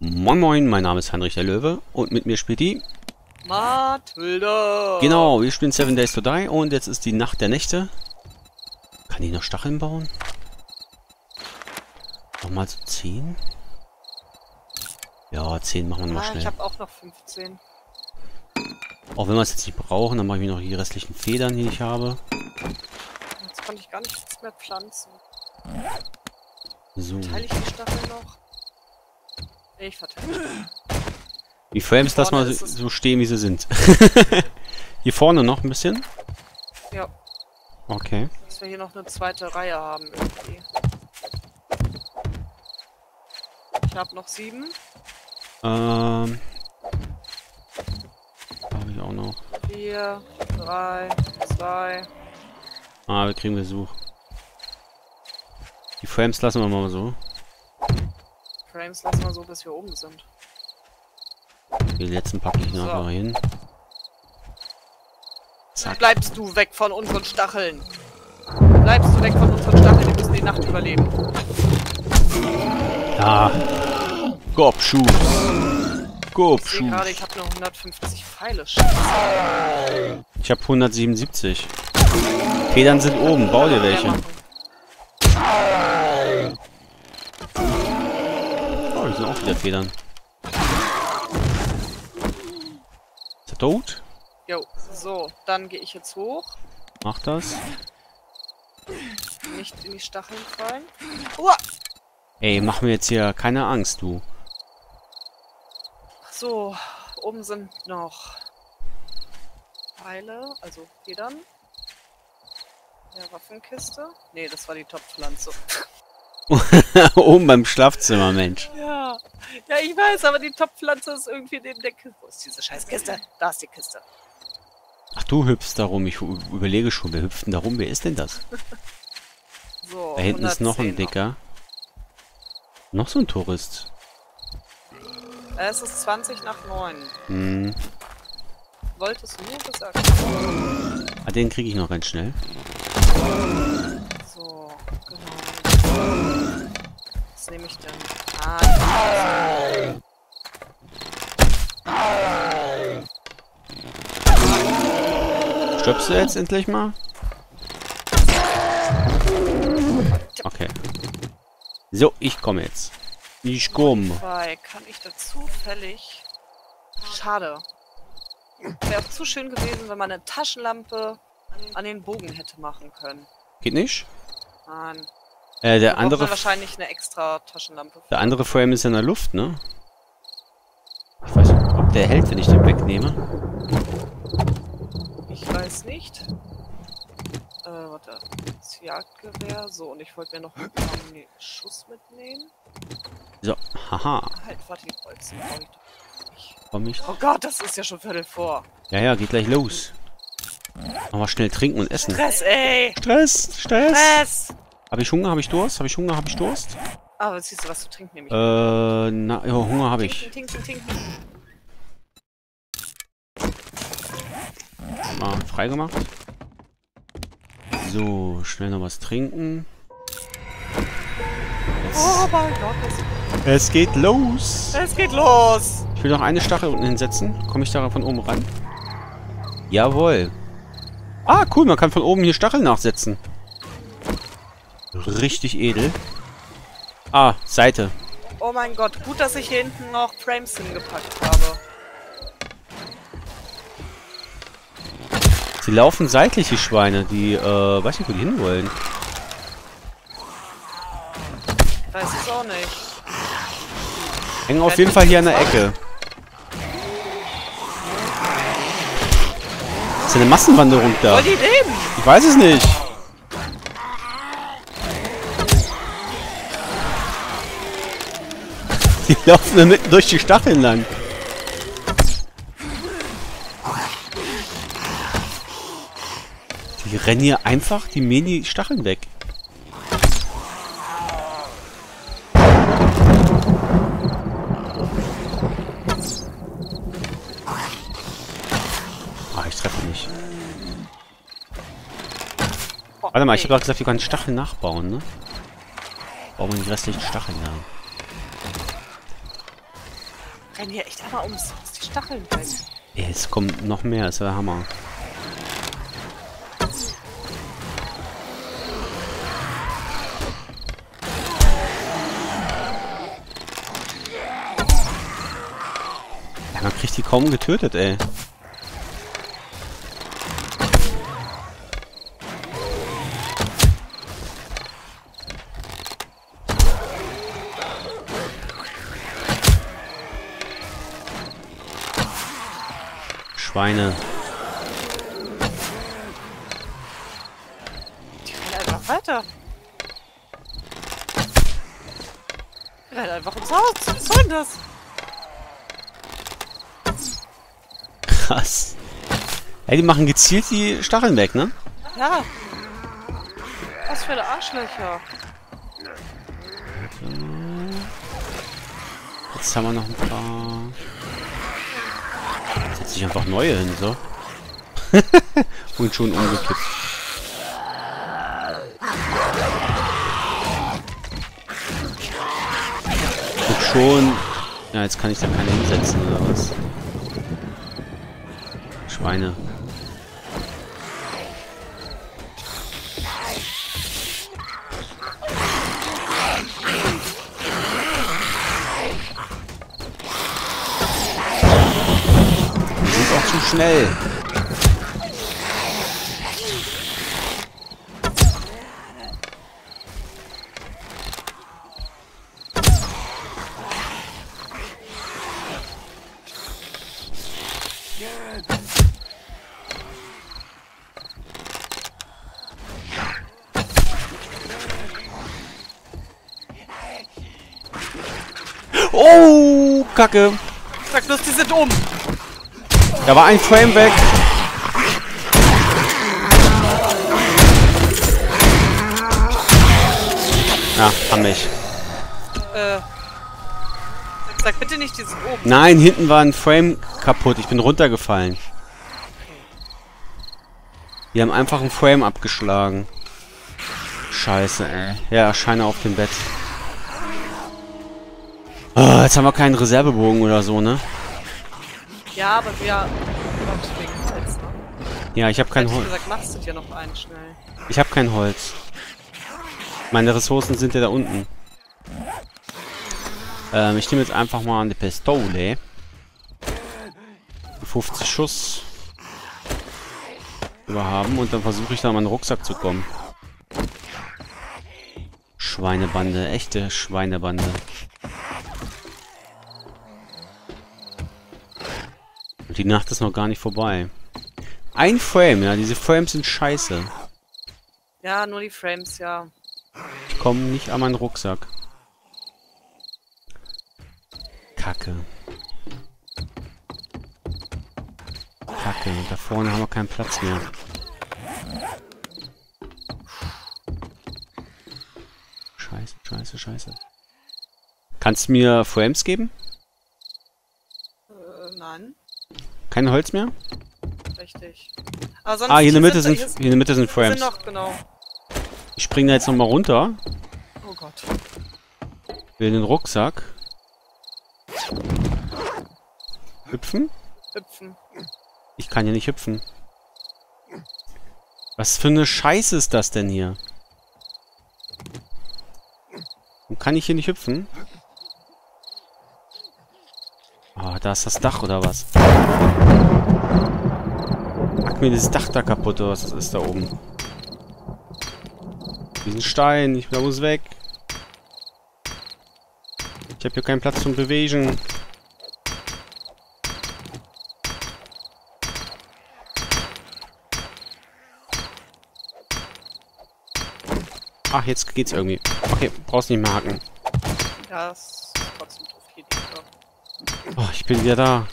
Moin Moin, mein Name ist Heinrich der Löwe und mit mir spielt die... Mathilda! Genau, wir spielen Seven Days to Die und jetzt ist die Nacht der Nächte. Kann ich noch Stacheln bauen? Nochmal so 10? Ja, 10 machen wir mal Ah, schnell. ich habe auch noch 15. Auch wenn wir es jetzt nicht brauchen, dann mache ich mir noch die restlichen Federn, die ich habe. Jetzt konnte ich gar nichts mehr pflanzen. So. Teile ich die Stacheln noch? Ich verteile. Die Frames lassen wir so stehen, wie sie sind. hier vorne noch ein bisschen. Ja, Okay. dass wir hier noch eine zweite Reihe haben irgendwie. Ich habe noch sieben. Ähm. Habe ich auch noch. Vier, drei, zwei. Ah, wir kriegen Besuch. Die Frames lassen wir mal so. Frames lassen wir so, bis wir oben sind. Die letzten packe ich So. nachher hin. Zack. Bleibst du weg von unseren Stacheln. Bleibst du weg von unseren Stacheln, die müssen die Nacht überleben. Ja. Gobschuss. Ich sehe Gobschuss. gerade, ich habe nur 150 Pfeile. Scheiße. Ich habe 177. Federn sind oben. Bau dir welche. Oh, hier sind auch wieder Federn. Tot? Jo, so, dann gehe ich jetzt hoch. Mach das. Nicht in die Stacheln fallen. Uah! Ey, mach mir jetzt hier keine Angst, du. So, oben sind noch Pfeile, also Federn. Ja, Waffenkiste. Nee, das war die Topfpflanze. oben beim Schlafzimmer, Mensch. Ja, ja, ich weiß, aber die Topfpflanze ist irgendwie neben der Kiste. Wo ist diese scheiß Kiste? Da ist die Kiste. Ach, du hüpfst darum. Ich u- überlege schon, wer hüpft denn darum? Wer ist denn das? So, Da hinten ist noch ein 110 Dicker. Noch so ein Tourist. Es ist 20 nach 9. Hm. Wolltest du nur gesagt. Ah, den kriege ich noch ganz schnell. Denn? Ah, Stirbst du jetzt endlich mal? Okay. So, ich komme jetzt. Ich komme. Kann ich da zufällig. Schade. Wäre zu schön gewesen, wenn man eine Taschenlampe an den Bogen hätte machen können. Geht nicht? Mann. Äh, der andere, wahrscheinlich eine extra Taschenlampe. der andere Frame ist in der Luft, ne? Ich weiß nicht, ob der hält, wenn ich den wegnehme. Ich weiß nicht. Äh, warte. Das Jagdgewehr. So, und ich wollte mir noch einen Schuss mitnehmen. So, haha. Halt, warte, die Bolzen brauche ich doch nicht. Komm. Oh Gott, das ist ja schon Viertel vor. Ja, ja, geht gleich los. Noch mal schnell trinken und essen. Stress, ey! Stress, Stress. Stress! Habe ich Hunger? Habe ich Durst? Habe ich Hunger? Habe ich Durst? Ah, was siehst du, was zu trinken nehme ich. Äh, na, ja, Hunger habe ich. Tinken, tinken, tinken. Mal freigemacht. So, schnell noch was trinken. Oh mein Gott, es, Es geht los. es geht los! Ich will noch eine Stachel unten hinsetzen. Komme ich da von oben ran? Jawohl. Ah, cool, man kann von oben hier Stacheln nachsetzen. Richtig edel. Ah, Seite. Oh mein Gott, gut, dass ich hier hinten noch Frames hingepackt habe. Sie laufen seitlich, die Schweine. Die, äh, weiß nicht, wo die hinwollen. Weiß es auch nicht. Hängen auf jeden Fall hier an der Ecke. Ist ja eine Massenwanderung da. Wollen die leben? Ich weiß es nicht. Die laufen da mitten durch die Stacheln lang. Die rennen hier einfach die Mini-Stacheln weg. Ah, ich treffe nicht. Warte mal, ich habe gerade gesagt, wir können Stacheln nachbauen, ne? Bauen wir die restlichen Stacheln nach. Rennen hier echt einmal ums Haus die Stacheln. Ey, es kommt noch mehr, ist der Hammer. Man kriegt die kaum getötet, ey. Schweine. Die rennen einfach weiter. Die rennen einfach ums Haus. Was soll denn das? Krass. Ey, die machen gezielt die Stacheln weg, ne? Ja. Was für eine Arschlöcher. Jetzt haben wir noch ein paar. Ich einfach neue hin, so. Und schon umgekippt. Und schon. Ja, jetzt kann ich da keine hinsetzen, oder was? Schweine. Schnell. Oh, Kacke. Sag bloß, die sind um. Da war ein Frame weg. Ja, haben mich. Äh. Sag bitte nicht, die sind oben. Nein, hinten war ein Frame kaputt. Ich bin runtergefallen. Die haben einfach einen Frame abgeschlagen. Scheiße, ey. Ja, Scheine auf dem Bett. Ah, jetzt haben wir keinen Reservebogen oder so, ne? Ja, aber wir. Gott, wegen Holz, ne? Ja, ich habe kein Holz. gesagt, machst du dir noch einen schnell. Ich habe kein Holz. Meine Ressourcen sind ja da unten. Ähm, ich nehme jetzt einfach mal eine Pistole. 50 Schuss überhaben und dann versuche ich da an meinen Rucksack zu kommen. Schweinebande, echte Schweinebande. Die Nacht ist noch gar nicht vorbei. Ein Frame, ja, diese Frames sind scheiße. Ja, nur die Frames, ja. Ich komme nicht an meinen Rucksack. Kacke. Kacke. Da vorne haben wir keinen Platz mehr. Scheiße, scheiße, scheiße. Kannst du mir Frames geben? Äh, nein. Kein Holz mehr? Richtig. Ah, hier in der Mitte sind, sind, hier in der Mitte sind Frames. sind noch, genau. Ich springe da jetzt nochmal runter. Oh Gott. Will den Rucksack. Hüpfen? Hüpfen. Ich kann hier nicht hüpfen. Was für eine Scheiße ist das denn hier? Und kann ich hier nicht hüpfen? Ah, da ist das Dach oder was? Hack mir das Dach da kaputt oder was das ist da oben? Diesen Stein, ich da muss weg. Ich habe hier keinen Platz zum Bewegen. Ach, jetzt geht's irgendwie. Okay, brauchst nicht mehr hacken. Ja, das ist trotzdem doof hier. Die Oh, ich bin wieder da.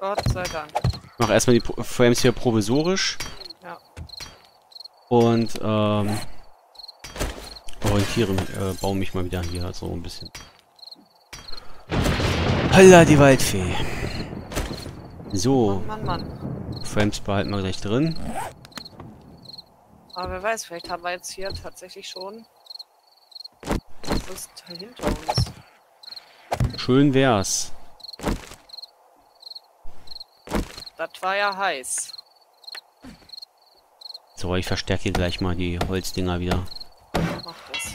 Gott sei Dank. Ich mach erstmal die Pro- Frames hier provisorisch. Ja. Und, ähm, orientiere, äh, baue mich mal wieder hier so ein bisschen. Holla, die Waldfee. So. Mann, Mann, Mann. Frames behalten wir gleich drin. Aber wer weiß, vielleicht haben wir jetzt hier tatsächlich schon das hinter uns. Schön wär's. Das war ja heiß. So, ich verstärke hier gleich mal die Holzdinger wieder. Mach das.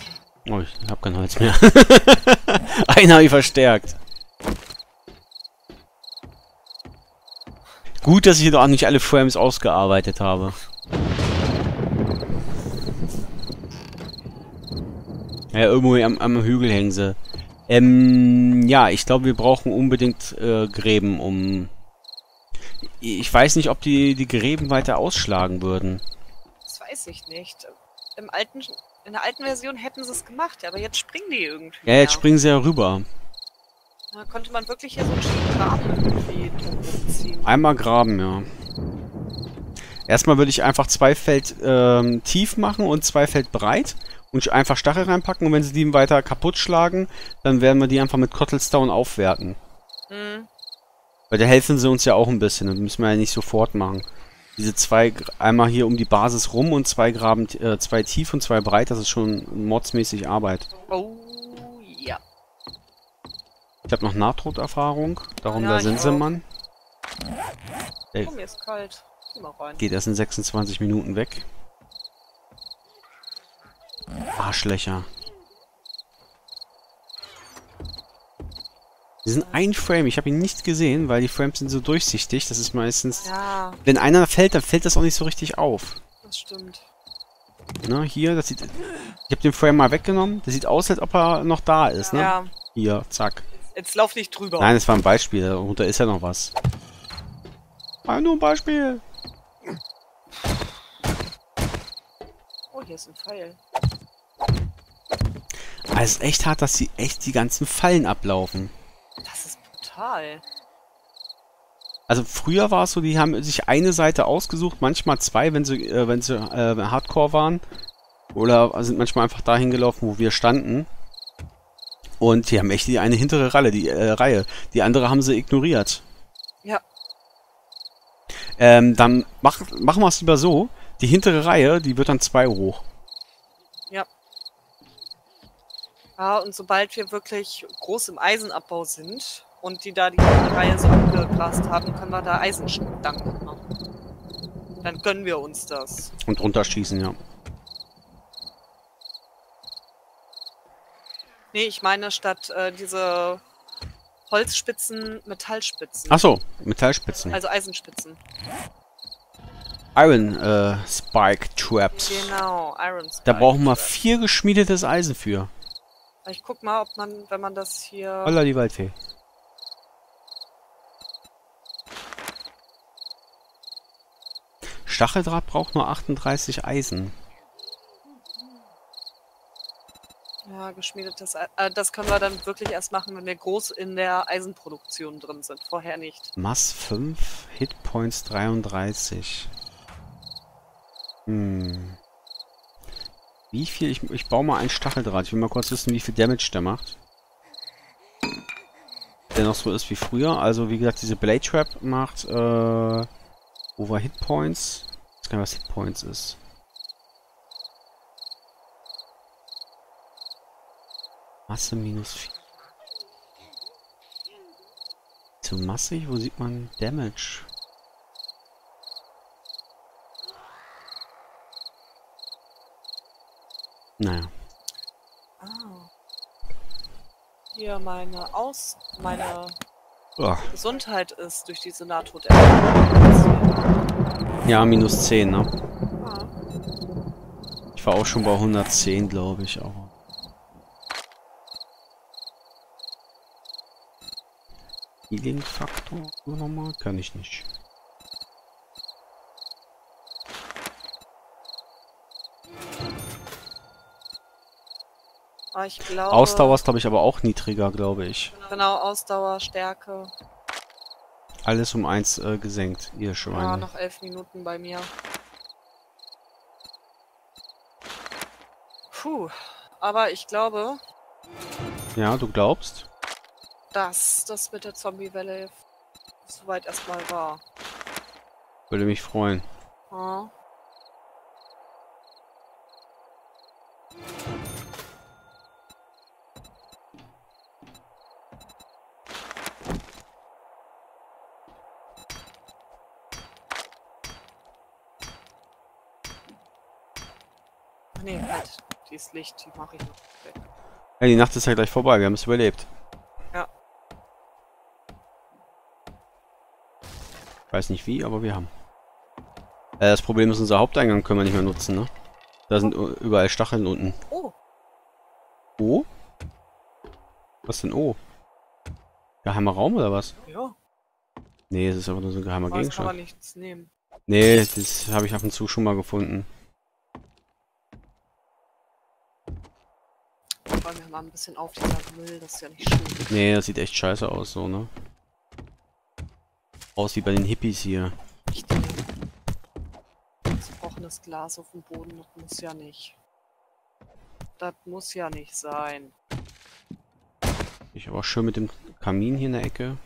Oh, ich hab kein Holz mehr. Einen habe ich verstärkt. Gut, dass ich hier auch nicht alle Frames ausgearbeitet habe. Ja, irgendwo am, am Hügel hängen sie. Ähm, ja, ich glaube, wir brauchen unbedingt äh, Gräben, um... Ich weiß nicht, ob die die Gräben weiter ausschlagen würden. Das weiß ich nicht. Im alten, in der alten Version hätten sie es gemacht, aber jetzt springen die irgendwie. Ja, jetzt springen sie ja rüber. Da konnte man wirklich hier so einen schönen Graben irgendwie ziehen. Einmal graben, ja. Erstmal würde ich einfach zwei Feld ähm, tief machen und zwei Feld breit und einfach Stachel reinpacken und wenn sie die weiter kaputt schlagen, dann werden wir die einfach mit Cottlestone aufwerten. Mhm. Weil da helfen sie uns ja auch ein bisschen, das müssen wir ja nicht sofort machen. Diese zwei, einmal hier um die Basis rum und zwei Graben, äh, zwei tief und zwei breit, das ist schon modsmäßig Arbeit. Oh. Ich habe noch Nahtoderfahrung, darum ja, da sind sie, Mann. Ey. Oh, mir ist kalt. Geht erst in 26 Minuten weg. Arschlöcher. Die sind ein Frame. Ich habe ihn nicht gesehen, weil die Frames sind so durchsichtig. Das ist meistens... Ja. Wenn einer fällt, dann fällt das auch nicht so richtig auf. Das stimmt. Na, hier, das sieht... Ich habe den Frame mal weggenommen. Das sieht aus, als ob er noch da ist, ne? Ja. Hier, zack. Jetzt lauf nicht drüber. Nein, das war ein Beispiel. Darunter ist ja noch was. War nur ein Beispiel. Oh, hier ist ein Pfeil. Also es ist echt hart, dass sie echt die ganzen Fallen ablaufen. Das ist brutal. Also früher war es so, die haben sich eine Seite ausgesucht, manchmal zwei, wenn sie, äh, wenn sie äh, Hardcore waren. Oder sind manchmal einfach dahin gelaufen, wo wir standen. Und die haben echt die eine hintere Ralle, die äh, Reihe. Die andere haben sie ignoriert. Ja. Ähm, dann mach, machen wir es lieber so. Die hintere Reihe, die wird dann zwei hoch. Ja. Ja, und sobald wir wirklich groß im Eisenabbau sind und die da die Reihe so abgegrast haben, können wir da Eisenstangen machen. Dann gönnen wir uns das. Und runterschießen, ja. Nee, ich meine statt äh, diese Holzspitzen, Metallspitzen. Ach so, Metallspitzen. Also Eisenspitzen. Iron äh, Spike Traps. Genau, Iron Spike. Da brauchen wir vier geschmiedetes Eisen für. Ich guck mal, ob man, wenn man das hier... Holla, die Waldfee. Stacheldraht braucht nur 38 Eisen. Ja, geschmiedetes Eisen. Äh, das können wir dann wirklich erst machen, wenn wir groß in der Eisenproduktion drin sind. Vorher nicht. Mass 5, Hitpoints 33. Hm. Wie viel? Ich, ich baue mal einen Stacheldraht. Ich will mal kurz wissen, wie viel Damage der macht. Der noch so ist wie früher. Also, wie gesagt, diese Blade Trap macht, äh, Over Hitpoints. Ich weiß gar nicht, was Hitpoints ist. Masse minus 4. Zu massig? Wo sieht man Damage? Naja. Ah. Hier meine Aus... meine oh. Gesundheit ist durch diese Nahtod. Ja, minus 10, ne? Ah. Ich war auch schon bei 110, glaube ich, auch. Healing-Faktor nochmal? Kann ich nicht. Ah, ich glaube... Ausdauer ist, glaube ich, aber auch niedriger, glaube ich. Genau, Ausdauer, Stärke. Alles um eins äh, gesenkt, ihr Schweine. Ja, noch elf Minuten bei mir. Puh. Aber ich glaube, Ja, du glaubst? dass das mit der Zombie-Welle soweit erstmal war. Würde mich freuen. Ja. Nee, halt. Die ist Licht, die mache ich noch weg. Ja, die Nacht ist ja gleich vorbei, wir haben es überlebt. Ja. Weiß nicht wie, aber wir haben. Äh, das Problem ist, unser Haupteingang können wir nicht mehr nutzen, ne? Da sind u- überall Stacheln unten. Oh, O? Was denn O? Geheimer Raum oder was? ja. Nee, es ist aber nur so ein geheimer Aber das kann man Gegenstand. nichts nehmen. Nee, das habe ich ab und zu schon mal gefunden. Räumen wir mal ein bisschen auf, dieser Müll, das ist ja nicht schön. Nee, das sieht echt scheiße aus, so, ne? Aus wie bei den Hippies hier. Nicht nehmen. Zerbrochenes Glas auf dem Boden, das muss ja nicht. Das muss ja nicht sein. Ich aber schön mit dem Kamin hier in der Ecke.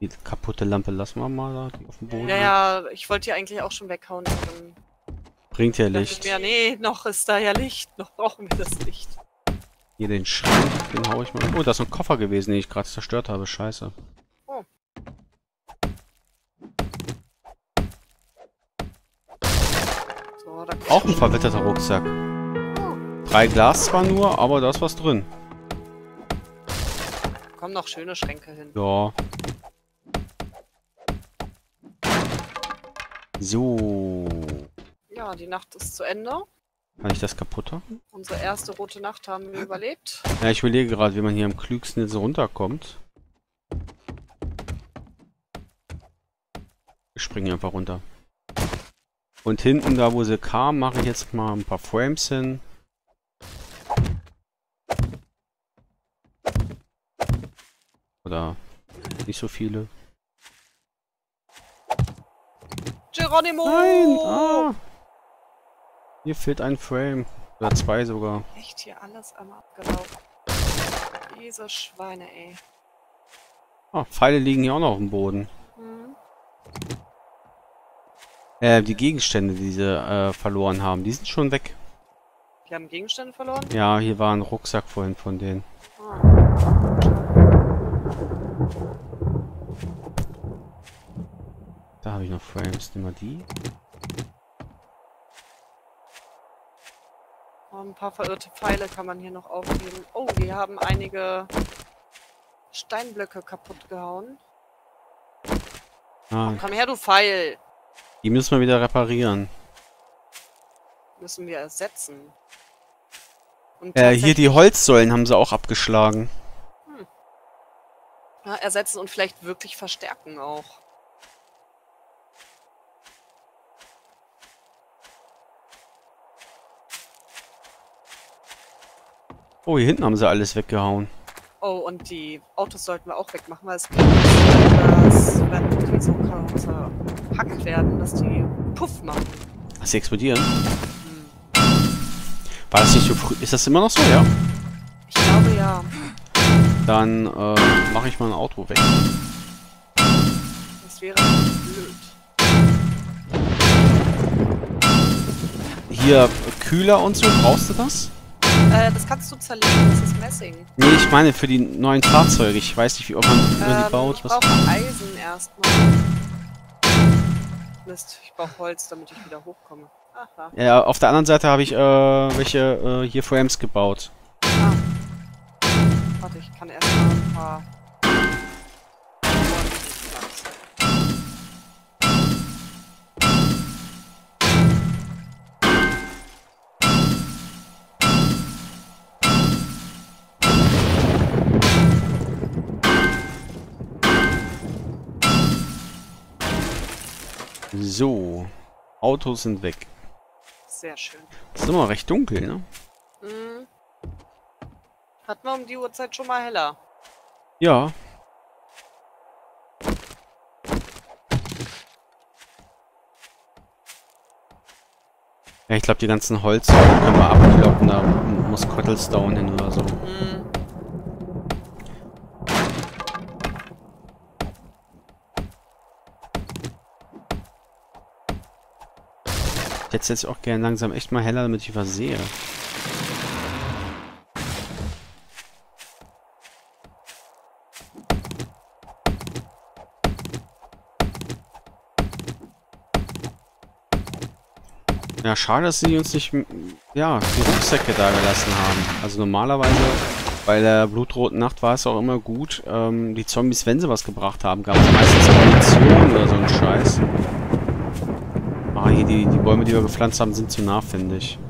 Die kaputte Lampe lassen wir mal da, die auf dem Boden. Ja, ja, ich wollte die eigentlich auch schon weghauen. Dann Bringt ja Licht. mir, nee, noch ist da ja Licht. Noch brauchen wir das Licht. Hier den Schrank, den hau ich mal. Oh, da ist ein Koffer gewesen, den ich gerade zerstört habe. Scheiße. So, da Auch ein verwitterter Rucksack. Drei Glas zwar nur, aber da ist was drin. kommen noch schöne Schränke hin. Ja. So. Ja, die Nacht ist zu Ende. Kann ich das kaputt machen? Unsere erste rote Nacht haben wir überlebt. Ja, ich überlege gerade, wie man hier am klügsten jetzt runterkommt. Ich springe einfach runter. Und hinten, da wo sie kam, mache ich jetzt mal ein paar Frames hin. Oder nicht so viele. Geronimo! Nein! Ah! Hier fehlt ein Frame. Oder zwei sogar. Echt hier alles einmal abgelaufen. Diese Schweine, ey. Ah, Pfeile liegen hier auch noch auf dem Boden. Hm. Äh, die Gegenstände, die sie äh, verloren haben, die sind schon weg. Die haben Gegenstände verloren? Ja, hier war ein Rucksack vorhin von denen. Ah. Da habe ich noch Frames. Nehmen wir die. Oh, ein paar verirrte Pfeile kann man hier noch aufheben. Oh, wir haben einige Steinblöcke kaputt gehauen. Ah, Komm her, du Pfeil! die müssen wir wieder reparieren. Müssen wir ersetzen. Äh, hier die Holzsäulen haben sie auch abgeschlagen. Ja, ersetzen und vielleicht wirklich verstärken auch. Oh, hier hinten haben sie alles weggehauen. Oh, und die Autos sollten wir auch wegmachen, weil es dass, wenn die so zerhackt werden, dass die Puff machen. Dass sie explodieren? Hm. War das nicht so früh? Ist das immer noch so? Ja. Ich glaube ja. Dann äh, mache ich mal ein Auto weg. Das wäre blöd. Hier Kühler und so, brauchst du das? Äh, das kannst du zerlegen, das ist Messing. Nee, ich meine für die neuen Fahrzeuge. Ich weiß nicht, wie ob man, man die Ähm, baut. ich brauche Eisen erstmal. Mist, ich brauche Holz, damit ich wieder hochkomme. Aha. Ja, auf der anderen Seite habe ich äh, welche äh, hier Frames gebaut. Ah. Warte, ich kann erstmal ein paar. So. Autos sind weg. Sehr schön. Ist immer recht dunkel, ne? Mhm. Hat man um die Uhrzeit schon mal heller. Ja. Ja, ich glaube, die ganzen Holz können wir abkloppen. Da muss Cottlestone hin oder so. Hm. Ich es jetzt auch gerne langsam echt mal heller, damit ich was sehe. Ja, schade, dass sie uns nicht, ja, die Rucksäcke da gelassen haben. Also normalerweise, bei der blutroten Nacht war es auch immer gut, ähm, die Zombies, wenn sie was gebracht haben, gab es meistens Munition oder so ein Scheiß. Ah, hier, die, die Bäume, die wir gepflanzt haben, sind zu nah, finde ich.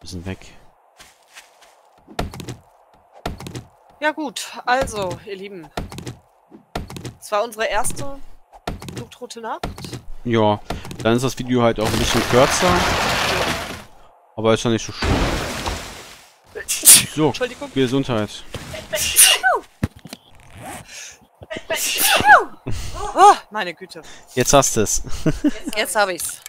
Wir sind weg. Ja gut, also, ihr Lieben. Es war unsere erste blutrote Nacht. Ja, dann ist das Video halt auch ein bisschen kürzer. Aber ist ja nicht so schlimm. So. Gesundheit. Oh, meine Güte. Jetzt hast du es. Jetzt habe ich's.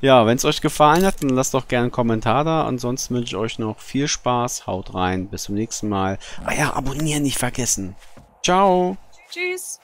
Ja, wenn es euch gefallen hat, dann lasst doch gerne einen Kommentar da. Ansonsten wünsche ich euch noch viel Spaß. Haut rein. Bis zum nächsten Mal. Ah ja, abonnieren nicht vergessen. Ciao. Tschüss.